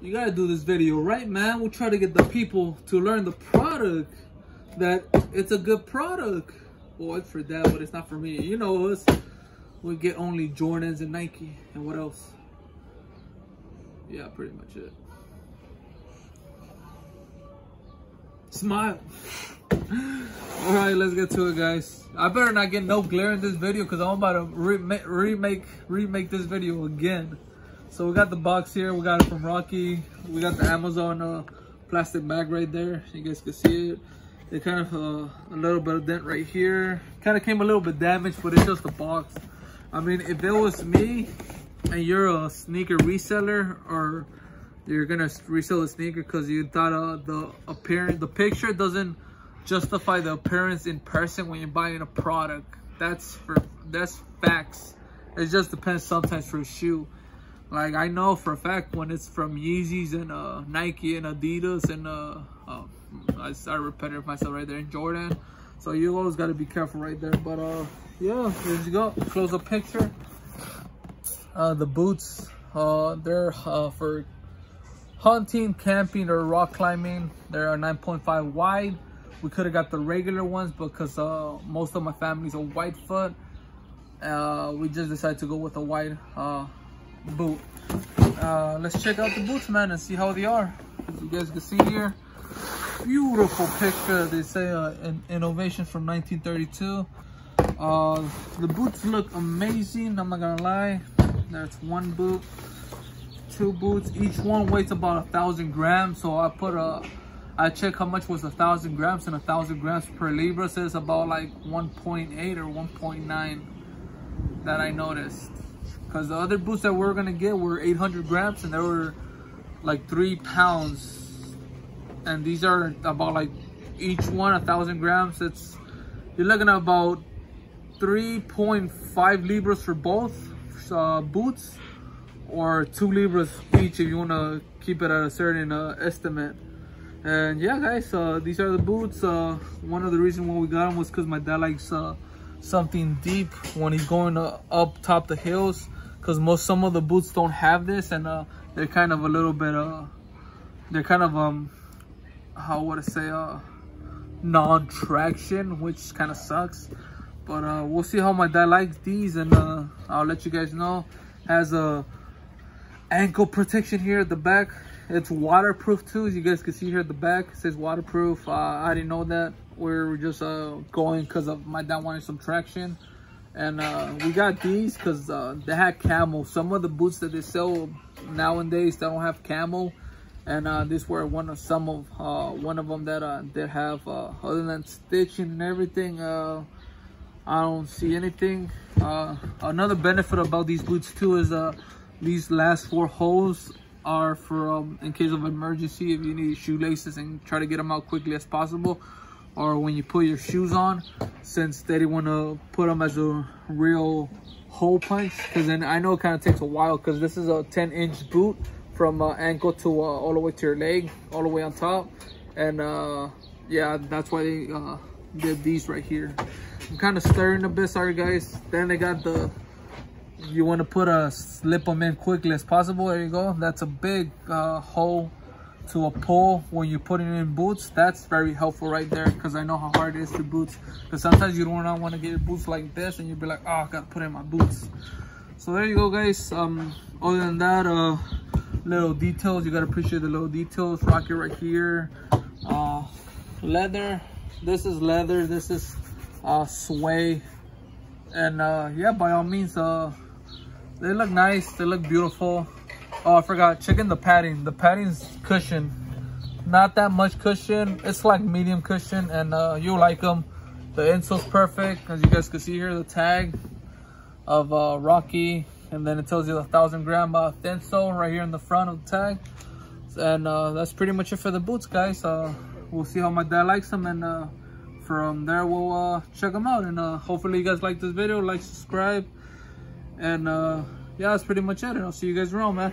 you gotta do this video right, man. We'll try to get the people to learn the product, that it's a good product. Well, it's for that, but it's not for me. You know us. We get only Jordans and Nike. And what else? Yeah, pretty much it. Smile. All right, let's get to it, guys. I better not get no glare in this video because I'm about to remake, remake, remake this video again. So we got the box here. We got it from Rocky. We got the Amazon uh, plastic bag right there. You guys can see it. It kind of uh, a little bit of dent right here. Kind of came a little bit damaged, but it's just a box. I mean, if it was me and you're a sneaker reseller or you're gonna resell a sneaker because you thought uh, the appearance, the picture doesn't justify the appearance in person when you're buying a product. That's for that's facts. It just depends sometimes for a shoe. Like I know for a fact when it's from Yeezys and uh, Nike and Adidas and uh, uh, I started repeating myself right there in Jordan. So you always got to be careful right there. But uh, yeah, there you go. Close up picture. Uh, the boots, uh, they're uh, for hunting, camping, or rock climbing. They're 9.5 wide. We could have got the regular ones because uh, most of my family's a white foot. Uh, we just decided to go with a white uh, boot. Uh, let's check out the boots, man, and see how they are. As you guys can see here, beautiful picture. They say uh, an innovation from 1932. Uh, the boots look amazing. I'm not gonna lie. That's one boot, two boots. Each one weighs about a thousand grams. So I put a, I check how much was a thousand grams, and a thousand grams per libra says about like 1.8 or 1.9 that I noticed. Because the other boots that we are gonna get were 800 grams, and they were like three pounds. And these are about like each one a thousand grams. It's you're looking at about 3.5 libras for both uh, boots or two libras each if you want to keep it at a certain uh, estimate and yeah guys uh, these are the boots uh, one of the reasons why we got them was because my dad likes uh, something deep when he's going uh, up top the hills because most some of the boots don't have this and they're kind of a little bit uh they're kind of um how would I say uh non-traction which kind of sucks but uh, we'll see how my dad likes these and uh, I'll let you guys know. Has a ankle protection here at the back. It's waterproof too, as you guys can see here at the back. It says waterproof. Uh, I didn't know that. We're just uh, going because of my dad wanted some traction. And uh, we got these because uh, they had camel. Some of the boots that they sell nowadays, they don't have camel. And uh, these were one of some of uh, one of them that uh, did have. Uh, other than stitching and everything, uh, I don't see anything. Another benefit about these boots too is these last four holes are for um, in case of emergency if you need shoelaces and try to get them out quickly as possible or when you put your shoes on since they didn't want to put them as a real hole punch because then I know it kind of takes a while because this is a 10 inch boot from uh, ankle to uh, all the way to your leg all the way on top and uh, yeah that's why they uh, did these right here I'm kind of stirring a bit, sorry guys. Then they got the, you want to put a, slip them in quickly as possible. There you go. That's a big uh, hole to a pole when you're putting in boots. That's very helpful right there because I know how hard it is to boots. Because sometimes you don't want to get your boots like this and you'll be like, oh, I got to put in my boots. So there you go, guys. Um, other than that, uh, little details. You got to appreciate the little details. Rocky right here. Uh, leather. This is leather. This is uh, suede. And uh, yeah, by all means, uh, they look nice. They look beautiful. Oh, I forgot. Check in the padding. The padding's cushion. Not that much cushion. It's like medium cushion and uh, you like them. The insole's perfect. As you guys can see here, the tag of uh, Rocky. And then it tells you the 1,000 gram uh, Thinsulate right here in the front of the tag. And uh, that's pretty much it for the boots, guys. Uh, we'll see how my dad likes them. And uh, from there we'll uh, check them out and hopefully you guys like this video like subscribe and yeah that's pretty much it and i'll see you guys around man